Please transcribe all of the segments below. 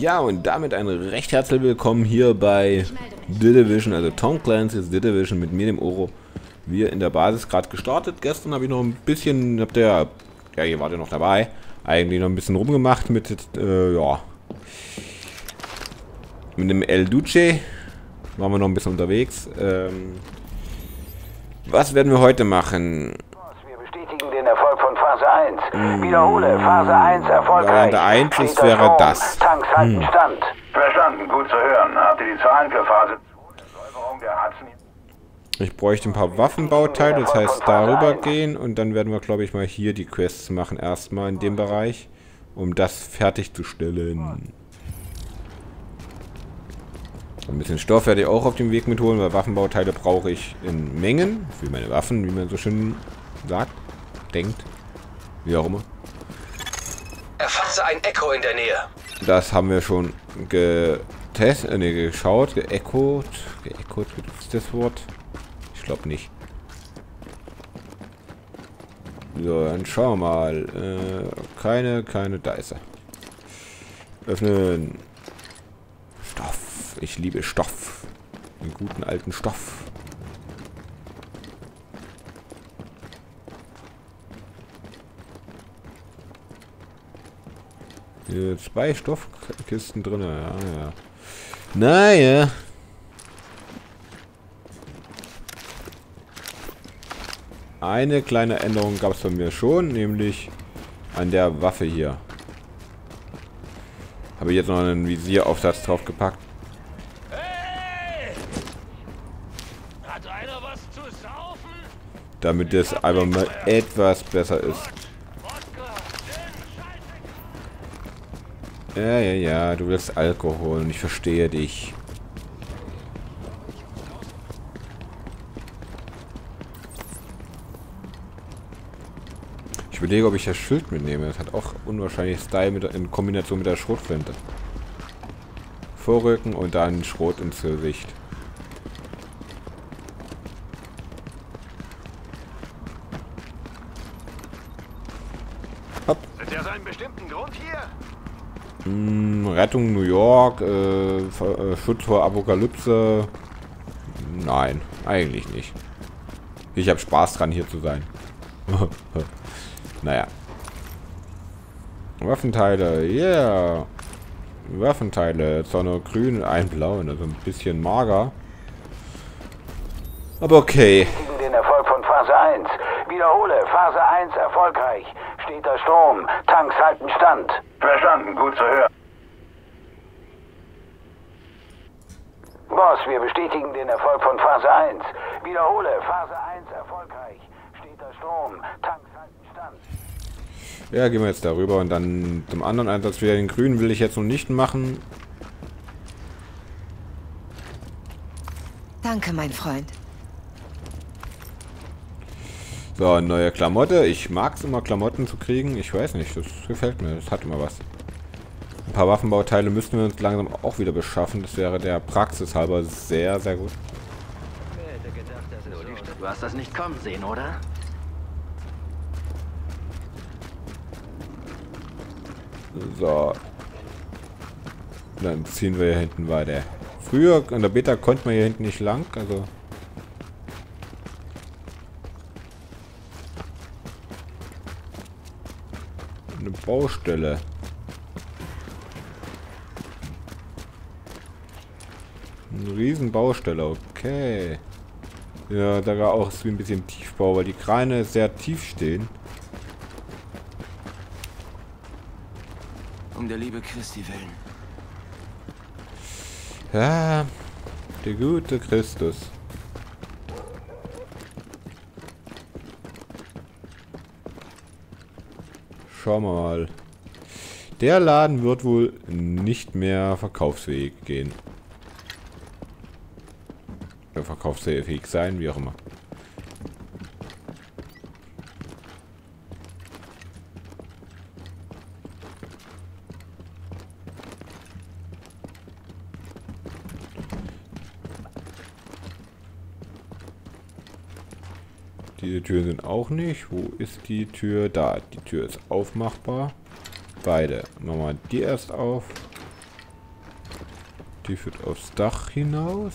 Ja, und damit ein recht herzlich willkommen hier bei The Division, also Tom Clancy's The Division mit mir, dem Oro. Wir in der Basis gerade gestartet. Gestern habe ich noch ein bisschen, habt ihr, ja, ihr wart ja noch dabei, eigentlich noch ein bisschen rumgemacht mit, äh, ja, mit dem El Duce. Waren wir noch ein bisschen unterwegs. Ähm, was werden wir heute machen? 1. Wiederhole, Phase 1 erfolgreich. Phase 1, das wäre das. Tanks halten hm. Stand. Verstanden, gut zu hören. Habt ihr die Zahlen für Phase 2? Der Hudson... Ich bräuchte ein paar Waffenbauteile, das heißt darüber gehen und dann werden wir, glaube ich, mal hier die Quests machen, erstmal in dem Bereich, um das fertigzustellen. Ein bisschen Stoff werde ich auch auf dem Weg mitholen, weil Waffenbauteile brauche ich in Mengen, für meine Waffen, wie man so schön sagt, denkt wie auch immer. Erfasse ein Echo in der Nähe. Das haben wir schon getestet, nee, geschaut, geechot, geechot, ist das Wort? Ich glaube nicht. So, dann schauen wir mal. Äh, keine, keine, da ist er. Öffnen. Stoff. Ich liebe Stoff. Den guten alten Stoff. Zwei Stoffkisten drin, ja, ja. Naja. Eine kleine Änderung gab es bei mir schon, nämlich an der Waffe hier. Habe ich jetzt noch einen Visieraufsatz draufgepackt. Zu saufen? Damit es einfach mal etwas besser ist. Ja, ja, ja, du willst Alkohol und ich verstehe dich. Ich überlege, ob ich das Schild mitnehme. Das hat auch unwahrscheinlich Style mit, in Kombination mit der Schrotflinte. Vorrücken und dann Schrot ins Gesicht. Hopp. Hat der seinen bestimmten Grund hier? Hm, Rettung New York, äh, Ver- äh, Schutz vor Apokalypse. Nein, eigentlich nicht. Ich habe Spaß dran, hier zu sein. naja. Waffenteile, yeah. Waffenteile, auch nur grün, ein blau, also ein bisschen mager. Aber okay. Den Erfolg von Phase 1. Wiederhole, Phase 1 erfolgreich. Steter Strom, Tanks halten Stand. Verstanden, gut zu hören. Boss, wir bestätigen den Erfolg von Phase 1. Wiederhole, Phase 1 erfolgreich. Steter Strom, Tanks halten Stand. Ja, gehen wir jetzt darüber und dann zum anderen Einsatz wieder den grünen will ich jetzt noch nicht machen. Danke, mein Freund. So, neue Klamotte. Ich mag es immer, Klamotten zu kriegen. Ich weiß nicht, das gefällt mir. Das hat immer was. Ein paar Waffenbauteile müssten wir uns langsam auch wieder beschaffen. Das wäre der Praxis halber sehr, sehr gut. Du hast das nicht kommen sehen, oder? So. Dann ziehen wir hier hinten weiter. Früher, in der Beta, konnte man hier hinten nicht lang. Also... Eine Baustelle. Eine riesen Baustelle, okay. Ja, da war auch wie ein bisschen Tiefbau, weil die Kreine sehr tief stehen. Um der Liebe Christi willen. Ja, der gute Christus. Schauen wir mal. Der Laden wird wohl nicht mehr verkaufsfähig gehen. Äh, verkaufsfähig sein, wie auch immer. Diese Türen sind auch nicht. Wo ist die Tür? Da. Die Tür ist aufmachbar. Beide. Machen wir die erst auf. Die führt aufs Dach hinaus.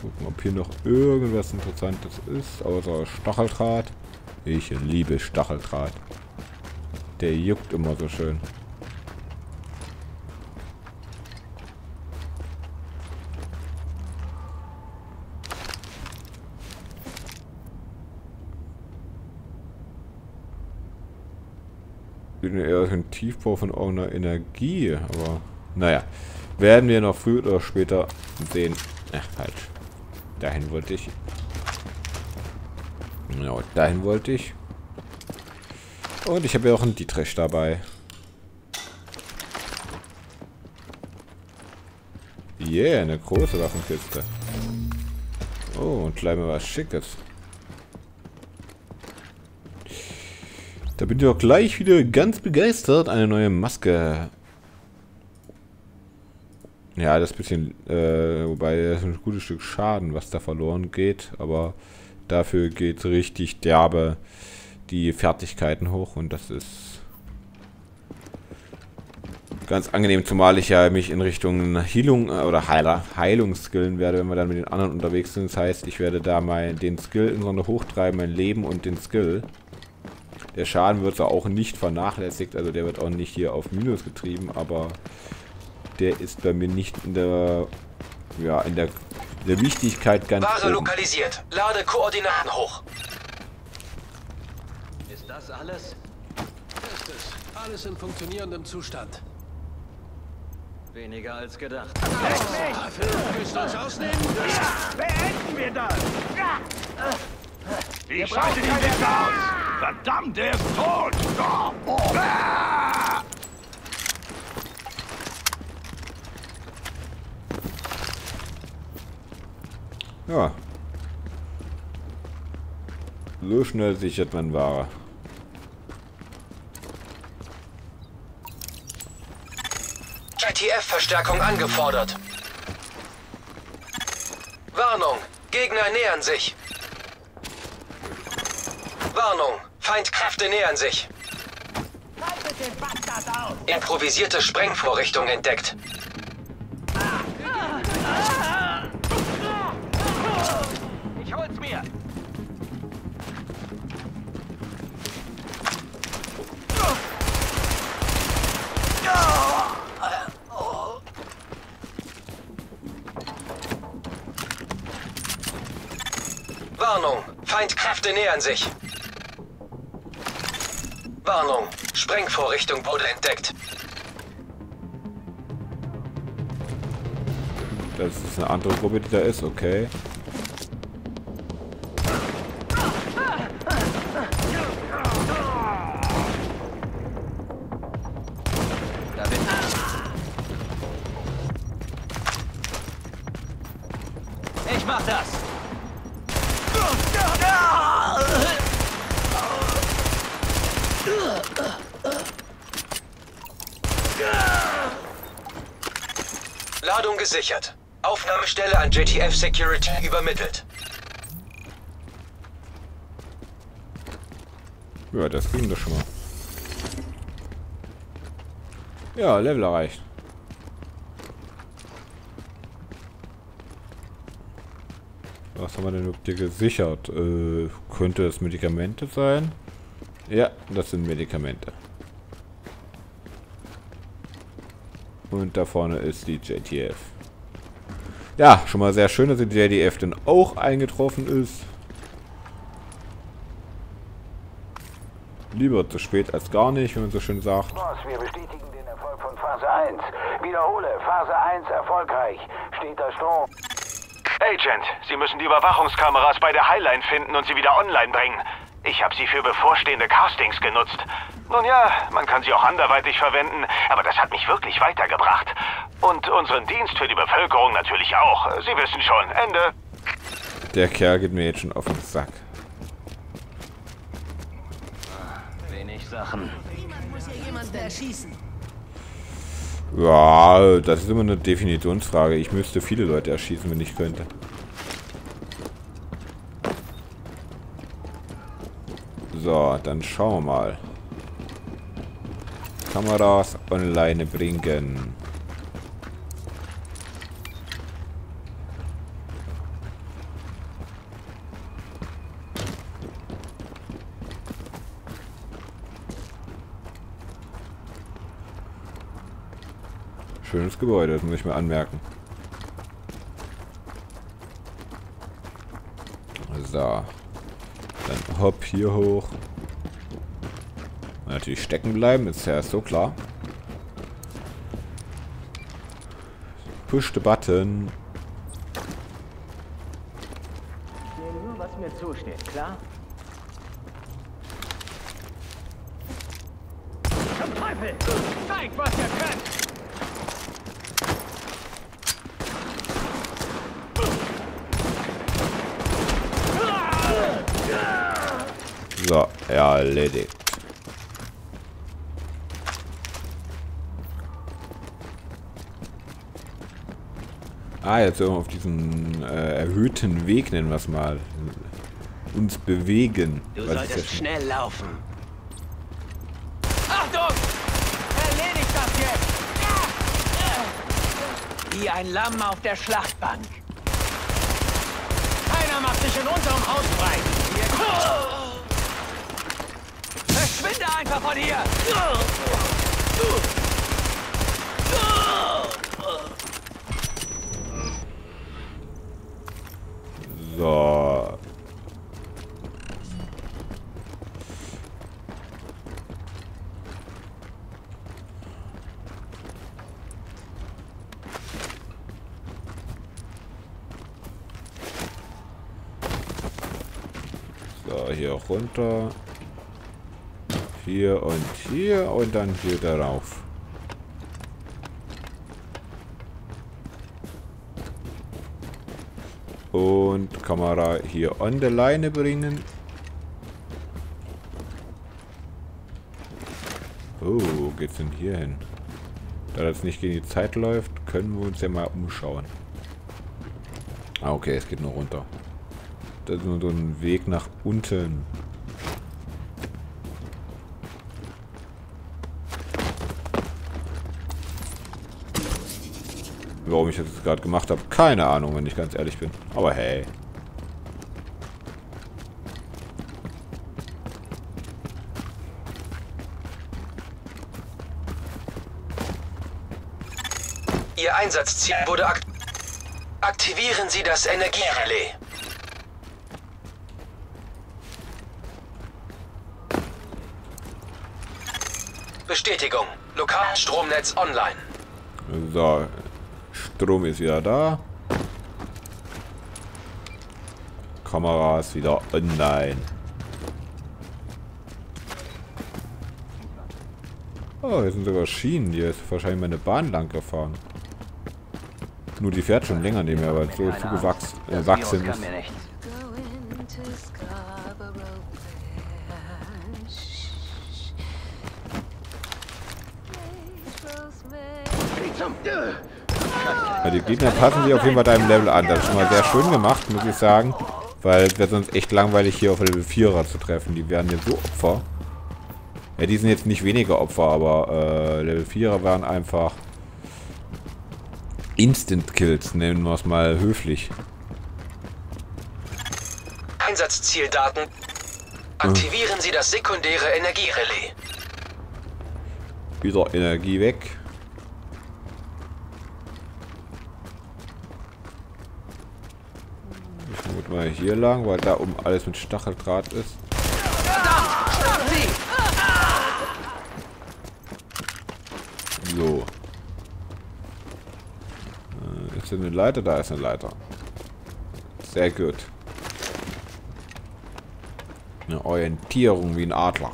Gucken, ob hier noch irgendwas Interessantes ist, außer Stacheldraht. Ich liebe Stacheldraht. Der juckt immer so schön. Bin eher ein Tiefbau von irgendeiner Energie, aber naja. Werden wir noch früher oder später sehen. Ach, falsch. Dahin wollte ich. Genau, dahin wollte ich. Und ich habe ja auch einen Dietrich dabei. Yeah, eine große Waffenkiste. Oh, und gleich mal was Schickes. Da bin ich auch gleich wieder ganz begeistert. Eine neue Maske. Ja, das bisschen, äh, wobei das ist ein gutes Stück Schaden, was da verloren geht. Aber dafür geht richtig derbe die Fertigkeiten hoch und das ist ganz angenehm, zumal ich ja mich in Richtung Heilung äh, oder Heiler, Heilung skillen werde, wenn wir dann mit den anderen unterwegs sind. Das heißt, ich werde da mal den Skill insbesondere hochtreiben, mein Leben und den Skill. Der Schaden wird zwar auch nicht vernachlässigt, also der wird auch nicht hier auf Minus getrieben, aber der ist bei mir nicht in der, ja, in der, in der Wichtigkeit ganz Ware oben. lokalisiert. Lade Koordinaten hoch. Ist das alles? Ist es. Alles in funktionierendem Zustand. Weniger als gedacht. Willst du uns ausnehmen? Beenden wir das! Ich schalte ihn nicht aus! Verdammt, er ist tot! Oh. Ah! Ja. So schnell sichert man Ware. JTF-Verstärkung angefordert. Warnung! Gegner nähern sich. Warnung! Feindkräfte nähern sich. Improvisierte Sprengvorrichtung entdeckt. Ich hol's mir. Warnung! Feindkräfte nähern sich. Warnung! Sprengvorrichtung wurde entdeckt. Das ist eine andere Gruppe, die da ist, okay. Security übermittelt. Ja, das ging doch schon mal. Ja, Level erreicht. Was haben wir denn überhaupt hier gesichert? Äh, könnte das Medikamente sein? Ja, das sind Medikamente. Und da vorne ist die JTF. Ja, schon mal sehr schön, dass die JTF dann auch eingetroffen ist. Lieber zu spät als gar nicht, wenn man so schön sagt. Boss, wir bestätigen den Erfolg von Phase 1. Wiederhole, Phase 1 erfolgreich. Steter Strom. Agent, Sie müssen die Überwachungskameras bei der Highline finden und sie wieder online bringen. Ich habe sie für bevorstehende Castings genutzt. Nun ja, man kann sie auch anderweitig verwenden, aber das hat mich wirklich weitergebracht. Und unseren Dienst für die Bevölkerung natürlich auch. Sie wissen schon, Ende. Der Kerl geht mir jetzt schon auf den Sack. Wenig Sachen. muss hier jemanden erschießen. Ja, das ist immer eine Definitionsfrage. Ich müsste viele Leute erschießen, wenn ich könnte. So, dann schauen wir mal. Kameras online bringen. Schönes Gebäude, das muss ich mir anmerken. So. Hopp hier hoch. Natürlich stecken bleiben, ist ja so klar. Push the button. nur, was mir zusteht, klar? Zum Teufel! Zeigt, was ihr könnt! So, erledigt. Ah, jetzt auf diesen äh, erhöhten Weg, nennen wir es mal. Uns bewegen. Du solltest schnell laufen. Achtung! Erledigt das jetzt! Wie ein Lamm auf der Schlachtbank. Keiner macht sich in unserem Haus frei. Einfach von hier! So. So, hier runter. Hier und hier und dann hier darauf. Und Kamera hier an der Leine bringen. Oh, wo geht's denn hier hin? Da das nicht gegen die Zeit läuft, können wir uns ja mal umschauen. Ah, okay, es geht nur runter. Das ist nur so ein Weg nach unten. Warum ich das jetzt gerade gemacht habe, keine Ahnung, wenn ich ganz ehrlich bin. Aber hey. Ihr Einsatzziel wurde akt Aktivieren Sie das Energierelais. Bestätigung. Lokalstromnetz online. So, Strom ist wieder da. Kamera ist wieder online. Oh, hier sind sogar Schienen. Hier ist wahrscheinlich meine Bahn lang gefahren. Nur die fährt schon länger mehr, weil so zugewachsen äh, ist. Gegner passen sich auf jeden Fall deinem Level an. Das ist schon mal sehr schön gemacht, muss ich sagen. Weil es wäre sonst echt langweilig, hier auf Level 4er zu treffen. Die wären jetzt so Opfer. Ja, die sind jetzt nicht weniger Opfer, aber äh, Level 4er waren einfach Instant Kills, nennen wir es mal höflich. Einsatzzieldaten. Aktivieren Sie das sekundäre Energierelais. Wieder Energie weg. Ich vermute mal hier lang, weil da oben alles mit Stacheldraht ist. So. Äh, ist eine Leiter? Da ist eine Leiter. Sehr gut. Eine Orientierung wie ein Adler.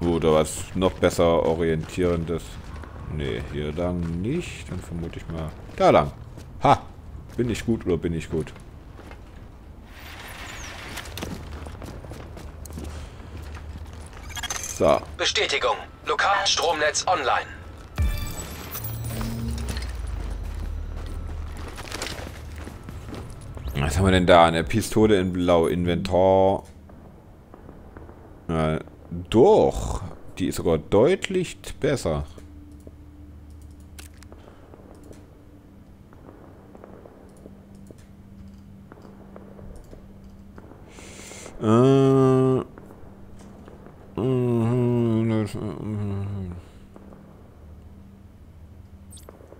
Oder was noch besser orientierendes. Nee, hier lang nicht. Dann vermute ich mal. Da lang. Ha! Bin ich gut oder bin ich gut? So. Bestätigung. Lokalstromnetz online. Was haben wir denn da? Eine Pistole in Blau. Inventar. Äh, doch. Die ist sogar deutlich besser. Äh,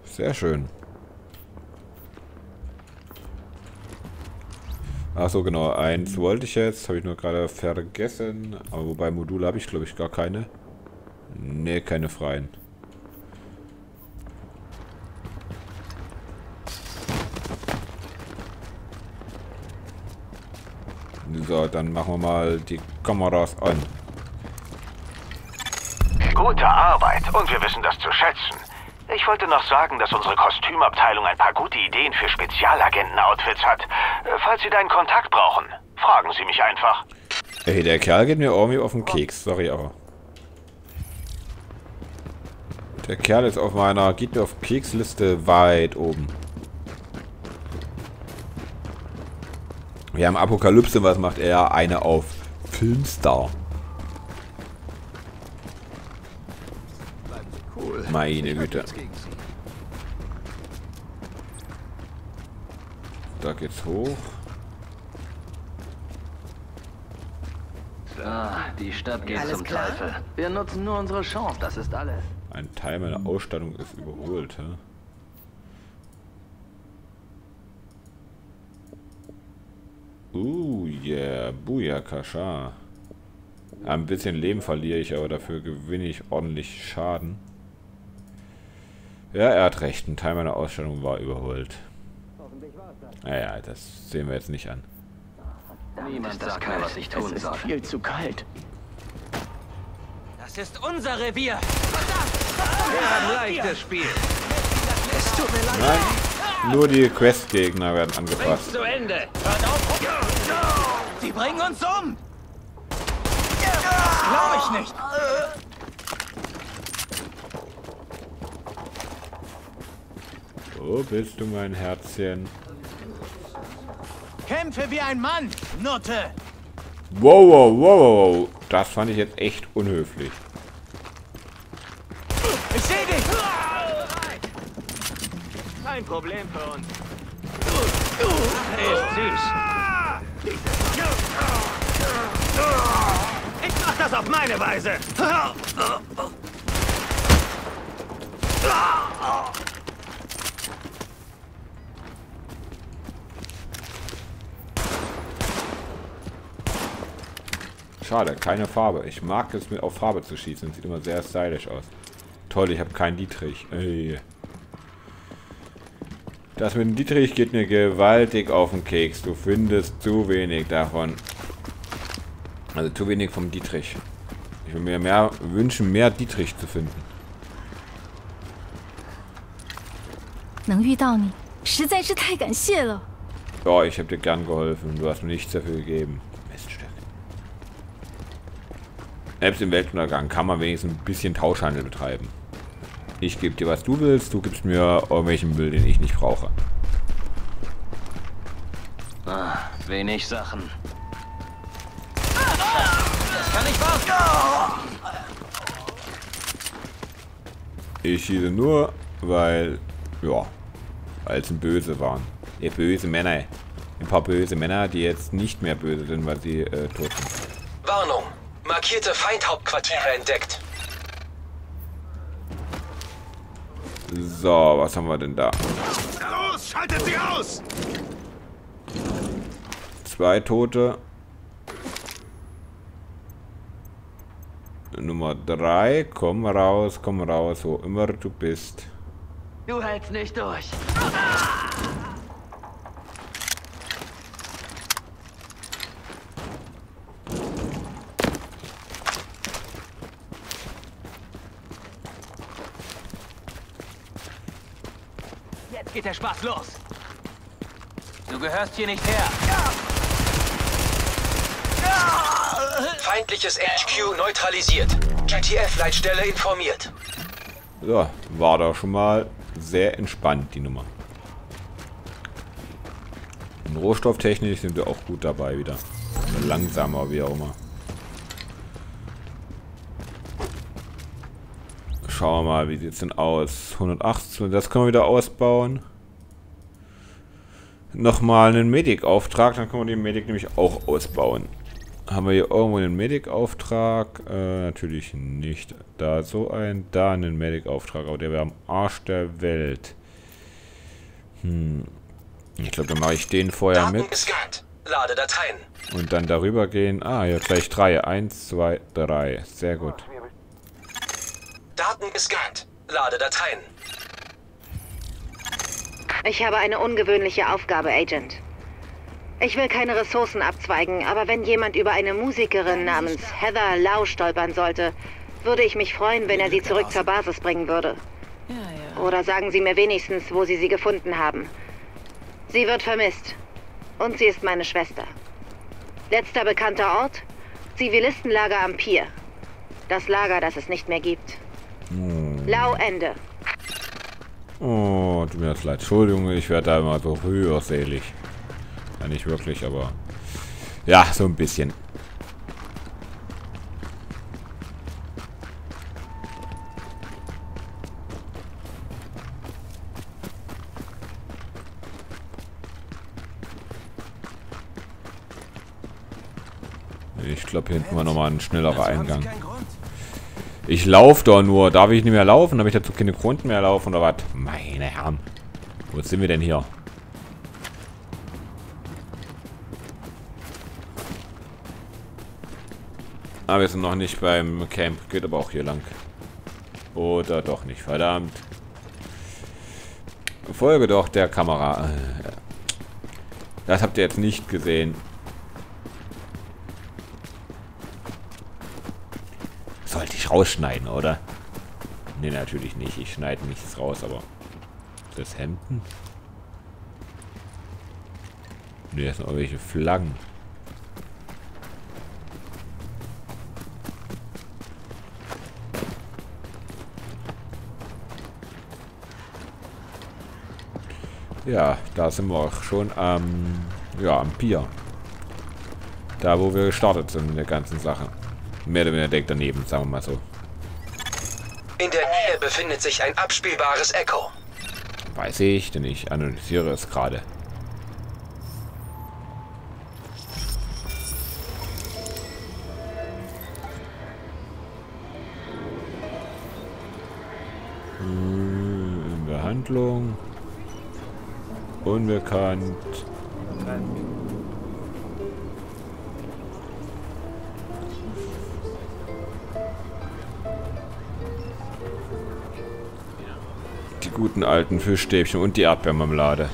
sehr schön. Achso, genau. Eins wollte ich jetzt. Habe ich nur gerade vergessen. Aber wobei Module habe ich, glaube ich, gar keine. Ne, keine freien. Dann machen wir mal die Kameras an. Gute Arbeit und wir wissen das zu schätzen. Ich wollte noch sagen, dass unsere Kostümabteilung ein paar gute Ideen für Spezialagenten-Outfits hat. Äh, Falls Sie deinen Kontakt brauchen, fragen Sie mich einfach. Ey, der Kerl geht mir irgendwie auf den Keks. Sorry, aber. Der Kerl ist auf meiner geht mir auf Keksliste weit oben. Wir haben Apokalypse, was macht er? Eine auf Filmstar. Cool. Meine Güte. Da geht's hoch. Ah, die Stadt geht Alles zum klar? Teufel. Wir nutzen nur unsere Chance, das ist alles. Ein Teil meiner Ausstattung ist überholt, hä? Uh, yeah, Booyakasha. Ein bisschen Leben verliere ich, aber dafür gewinne ich ordentlich Schaden. Ja, er hat recht. Ein Teil meiner Ausstattung war überholt. Naja, das sehen wir jetzt nicht an. Niemand sagt mir, was ich tun soll. Viel zu kalt. Das ist unser Revier. Ein leichtes Spiel. Es tut mir leid. Nein, nur die Quest-Gegner werden angepasst. Zu Ende. Hört auf. Sie bringen uns um. Glaube ich nicht. Wo bist du, mein Herzchen? Kämpfe wie ein Mann, Nutte. Wow, wow, wow, wow. Das fand ich jetzt echt unhöflich. Ich sehe dich. Kein Problem für uns. Ist süß. Ich mach das auf meine Weise. Schade, keine Farbe. Ich mag es, mit auf Farbe zu schießen. Sieht immer sehr stylisch aus. Toll, ich habe keinen Dietrich. Ey. Das mit dem Dietrich geht mir gewaltig auf den Keks. Du findest zu wenig davon. Also zu wenig vom Dietrich. Ich würde mir mehr wünschen, mehr Dietrich zu finden. 能遇到你，实在是太感谢了。 Ja, ich habe dir gern geholfen. Du hast mir nichts dafür gegeben. Miststück. Selbst im Weltuntergang kann man wenigstens ein bisschen Tauschhandel betreiben. Ich gebe dir, was du willst. Du gibst mir irgendwelchen Müll, den ich nicht brauche. Ah, wenig Sachen. Das kann nicht wahr. Ich schieße nur, weil, ja, weil es böse waren. Ja, böse Männer. Ein paar böse Männer, die jetzt nicht mehr böse sind, weil sie äh, tot sind. Warnung. Markierte Feindhauptquartiere entdeckt. So, was haben wir denn da? Los, schaltet sie aus. Zwei Tote. Nummer drei. Komm raus, komm raus, wo immer du bist. Du hältst nicht durch. Jetzt geht der Spaß los. Du gehörst hier nicht her. Feindliches HQ neutralisiert. GTF-Leitstelle informiert. So, war doch schon mal sehr entspannt, die Nummer. Und rohstofftechnisch sind wir auch gut dabei wieder. Langsamer, wie auch immer. Schauen wir mal, wie sieht es denn aus? 118, das können wir wieder ausbauen. Nochmal einen Medic-Auftrag, dann können wir den Medic nämlich auch ausbauen. Haben wir hier irgendwo einen Medic-Auftrag? Äh, natürlich nicht. Da so ein, da einen Medic-Auftrag, aber der wäre am Arsch der Welt. Hm. Ich glaube, dann mache ich den vorher Daten mit. gescannt. Lade Dateien. Und dann darüber gehen. Ah, ja, gleich drei. Eins, zwei, drei. Sehr gut. Daten gescannt. Lade Dateien. Ich habe eine ungewöhnliche Aufgabe, Agent. Ich will keine Ressourcen abzweigen, aber wenn jemand über eine Musikerin namens Heather Lau stolpern sollte, würde ich mich freuen, wenn er sie zurück zur Basis bringen würde. Oder sagen Sie mir wenigstens, wo Sie sie gefunden haben. Sie wird vermisst. Und sie ist meine Schwester. Letzter bekannter Ort? Zivilistenlager am Pier. Das Lager, das es nicht mehr gibt. Lau Ende. Oh, tut mir das leid. Entschuldigung, ich werde da immer so rührselig. Ja, nicht wirklich, aber... Ja, so ein bisschen. Ich glaube, hier hinten war nochmal ein schnellerer Eingang. Ich laufe doch nur. Darf ich nicht mehr laufen? Habe ich dazu keine Grund mehr laufen oder was? Meine Herren. Wo sind wir denn hier? Ah, wir sind noch nicht beim Camp. Geht aber auch hier lang. Oder doch nicht. Verdammt. Folge doch der Kamera. Das habt ihr jetzt nicht gesehen. Ich rausschneiden, oder? Ne, natürlich nicht. Ich schneide nichts raus, aber... Das Hemden? Ne, das sind irgendwelche Flaggen. Ja, da sind wir auch schon am, ja, am Pier. Da, wo wir gestartet sind in der ganzen Sache. Mehr oder weniger direkt daneben, sagen wir mal so. In der Nähe befindet sich ein abspielbares Echo. Weiß ich, denn ich analysiere es gerade. In Behandlung. Unbekannt. Guten alten Fischstäbchen und die Erdbeermarmelade.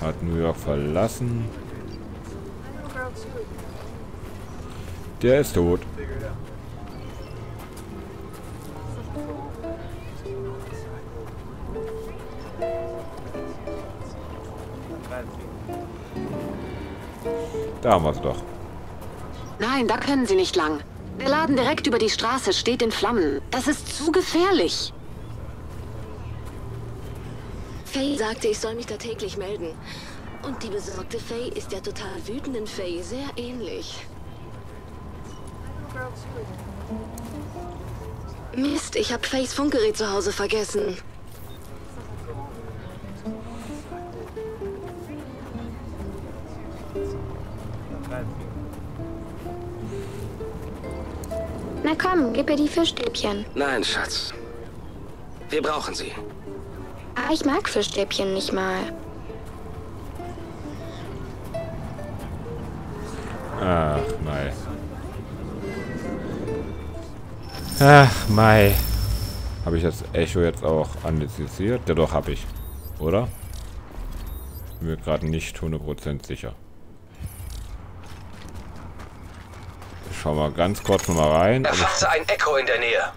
Hat New York verlassen. Der ist tot. Da haben wir es doch. Nein, da können Sie nicht lang. Der Laden direkt über die Straße steht in Flammen. Das ist zu gefährlich. Faye sagte, ich soll mich da täglich melden. Und die besorgte Faye ist der total wütenden Faye sehr ähnlich. Mist, ich habe Fays Funkgerät zu Hause vergessen. Na komm, gib ihr die Fischstäbchen. Nein, Schatz. Wir brauchen sie. Ah, ich mag Fischstäbchen nicht mal. Ach, Mai. Ach, Mai. Habe ich das Echo jetzt auch analysiert? Ja, doch, habe ich. Oder? Bin mir gerade nicht 100% sicher. Ich schau mal ganz kurz noch mal rein. Erfasste ein Echo in der Nähe.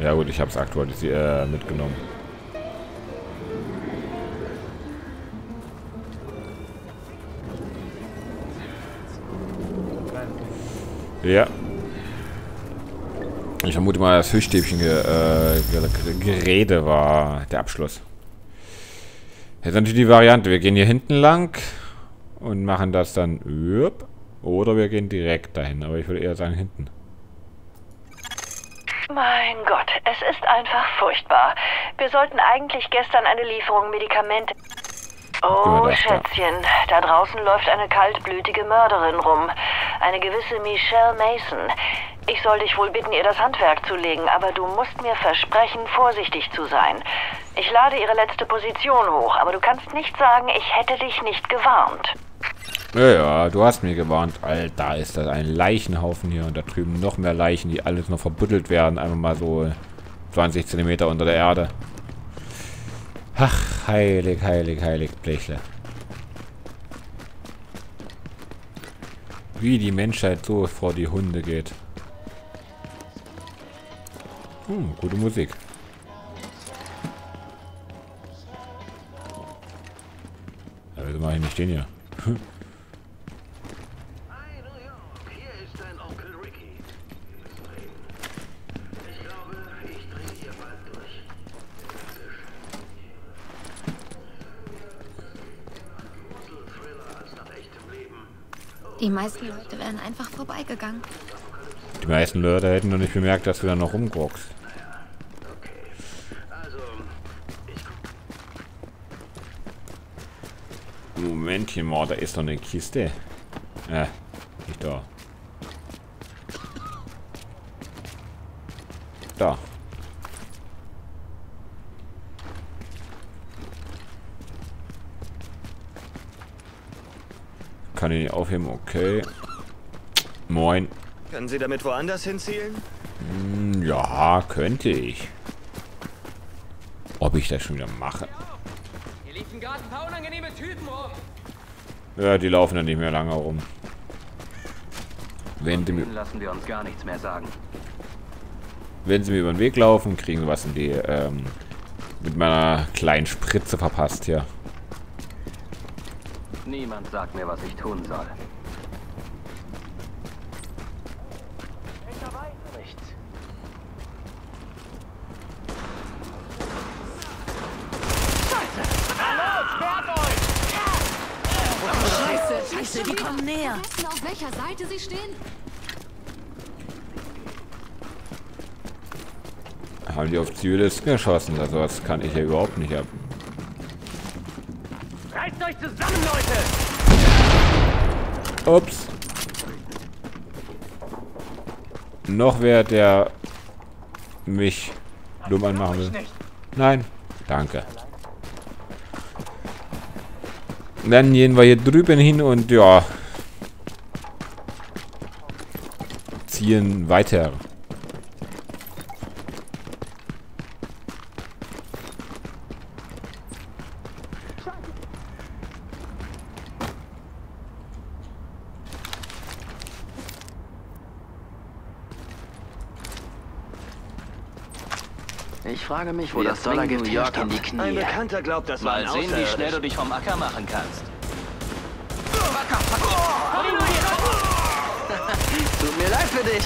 Ja gut, ich habe es aktualisiert äh, mitgenommen. Ja. Ich vermute mal, das Fischstäbchen ge äh, war der Abschluss. Jetzt natürlich die Variante, wir gehen hier hinten lang und machen das dann oder wir gehen direkt dahin, aber ich würde eher sagen hinten. Mein Gott, es ist einfach furchtbar. Wir sollten eigentlich gestern eine Lieferung Medikamente... Oh. Schätzchen, da draußen läuft eine kaltblütige Mörderin rum. Eine gewisse Michelle Mason. Ich soll dich wohl bitten, ihr das Handwerk zu legen, aber du musst mir versprechen, vorsichtig zu sein. Ich lade ihre letzte Position hoch, aber du kannst nicht sagen, ich hätte dich nicht gewarnt. Ja, ja, du hast mir gewarnt. Alter, ist das ein Leichenhaufen hier. Und da drüben noch mehr Leichen, die alles noch verbuddelt werden. Einfach mal so 20 Zentimeter unter der Erde. Ach, heilig, heilig, heilig, Blechle. Wie die Menschheit so vor die Hunde geht. Hm, gute Musik. Ja, wieso mache ich nicht den hier? Die meisten Leute wären einfach vorbeigegangen. Die meisten Leute hätten noch nicht bemerkt, dass du da noch rumguckst. Momentchen mal, da ist doch eine Kiste. Äh, nicht da. Da. Kann ich nicht aufheben, okay. Moin. Können Sie damit woanders hinzielen? Hm, ja, könnte ich. Ob ich das schon wieder mache? Hier liegt ein Garten paar unangenehme Typen rum. Ja, die laufen dann nicht mehr lange rum. Wenn sie, mir, lassen wir uns gar nichts mehr sagen. wenn sie mir über den Weg laufen, kriegen sie was in die, ähm, mit meiner kleinen Spritze verpasst hier. Niemand sagt mir, was ich tun soll. Scheiße, Scheiße, die kommen näher. Wissen, auf welcher Seite sie stehen? Haben die auf Zivilisten geschossen? Also was kann ich hier überhaupt nicht ab. Reißt euch zusammen, Leute! Ups. Noch wer, der mich dumm anmachen will. Nein. Danke. Dann gehen wir hier drüben hin und ja. Ziehen weiter. Ich frage mich, wo Wir das Dollargift New York in die Knie. Ein Bekannter glaubt, das war Mal ein sehen, wie schnell du dich vom Acker machen kannst. Tut mir leid für dich.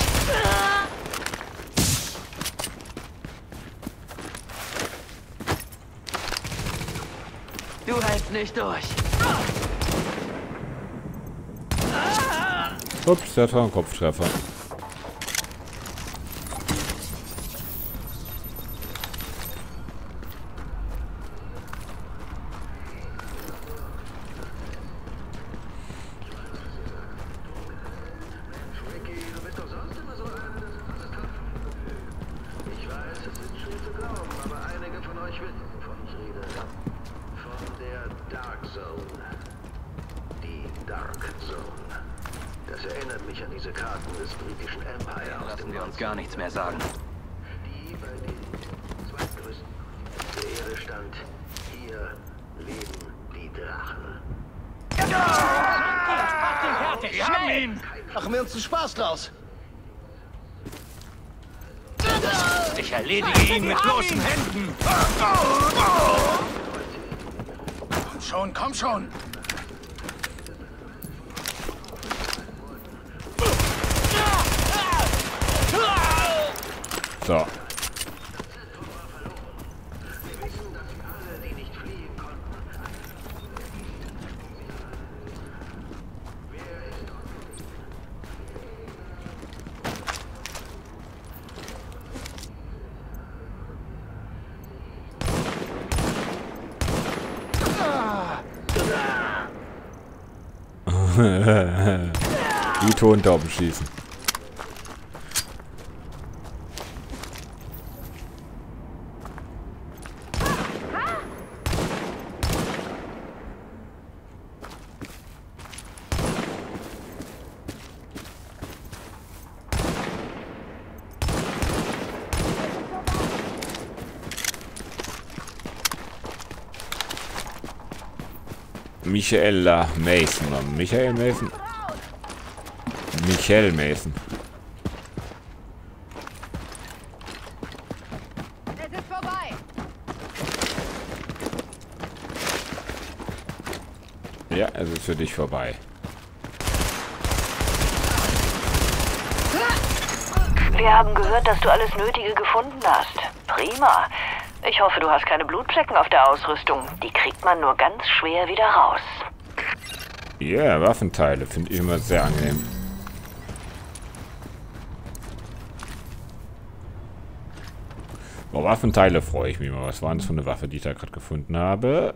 Du hältst nicht durch. Ups, das war ein Kopftreffer. Ich weiß, es ist schwer zu glauben, aber einige von euch wissen, wovon ich rede. Von der Dark Zone. Die Dark Zone. Das erinnert mich an diese Karten des britischen Empire aus Lassen dem wir uns gar nichts mehr sagen. Die bei den zweitgrößten der Erde stand. Hier leben die Drachen. Fertig, haben ihn! Machen wir uns einen Spaß draus. Ich erledige ihn mit bloßen Händen! Komm schon, komm schon. So. Vito und Daumen schießen. Michaela Mason. oder Michael Mason? Michael Mason. Es ist vorbei. Ja, es ist für dich vorbei. Wir haben gehört, dass du alles Nötige gefunden hast. Prima. Ich hoffe, du hast keine Blutflecken auf der Ausrüstung. Die kriegt man nur ganz schwer wieder raus. Ja, yeah, Waffenteile finde ich immer sehr angenehm. Boah, Waffenteile freue ich mich mal. Was war das für eine Waffe, die ich da gerade gefunden habe?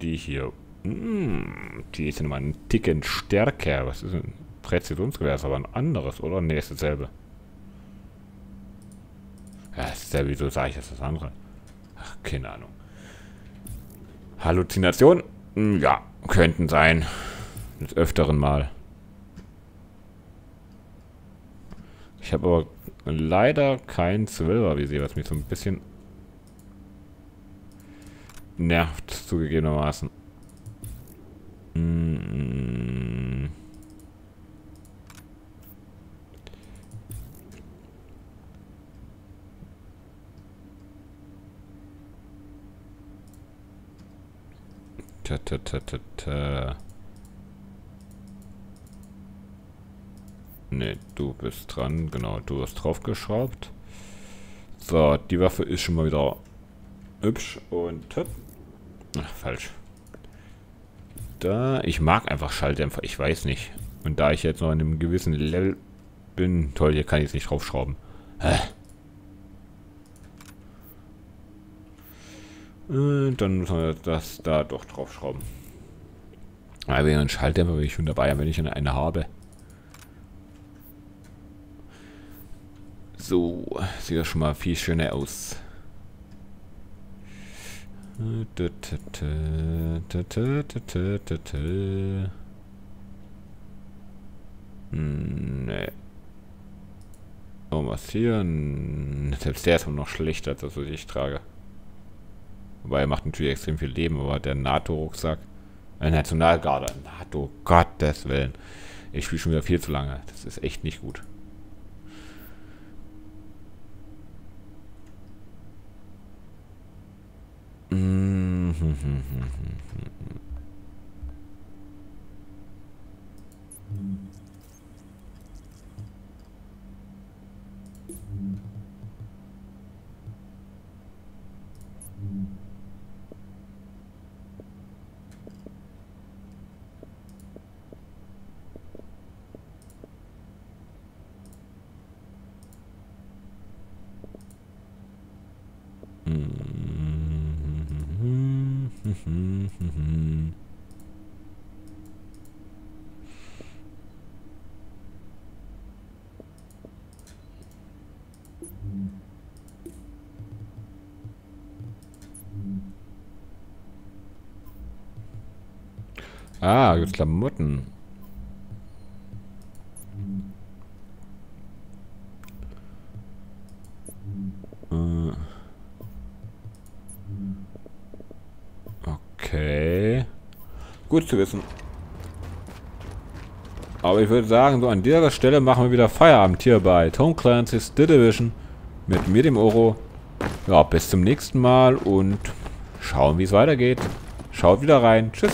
Die hier. Hm, die ist nochmal einen Ticken stärker. Was ist ein Präzisionsgewehr? Ist aber ein anderes, oder? Ne, ist dasselbe. Ist dasselbe. Wieso sage ich das das andere? Ach, keine Ahnung. Halluzination? Hm, Ja, könnten sein. Des Öfteren mal. Ich habe aber leider kein Silbervisier, was mich so ein bisschen nervt, zugegebenermaßen. Mm. Ta ta ta. Ne, du bist dran. Genau, du hast draufgeschraubt. So, die Waffe ist schon mal wieder hübsch und... Ach, falsch. Da, ich mag einfach Schalldämpfer, ich weiß nicht. Und da ich jetzt noch in einem gewissen Level bin... Toll, hier kann ich jetzt nicht draufschrauben. Hä? Dann müssen wir das da doch draufschrauben. Aber einen Schalldämpfer bin ich schon dabei, wenn ich eine habe. So, sieht ja schon mal viel schöner aus. Nee. Oh, was hier? Selbst der ist noch schlechter als das, was ich trage. Wobei er macht natürlich extrem viel Leben, aber der NATO-Rucksack. Äh, Nationalgarde. NATO, Gottes Willen. Ich spiele schon wieder viel zu lange. Das ist echt nicht gut. Ah, Klamotten. Äh. Okay. Gut zu wissen. Aber ich würde sagen, so an dieser Stelle machen wir wieder Feierabend hier bei Tom Clancy's The Division mit mir, dem Oro. Ja, bis zum nächsten Mal und schauen, wie es weitergeht. Schaut wieder rein. Tschüss.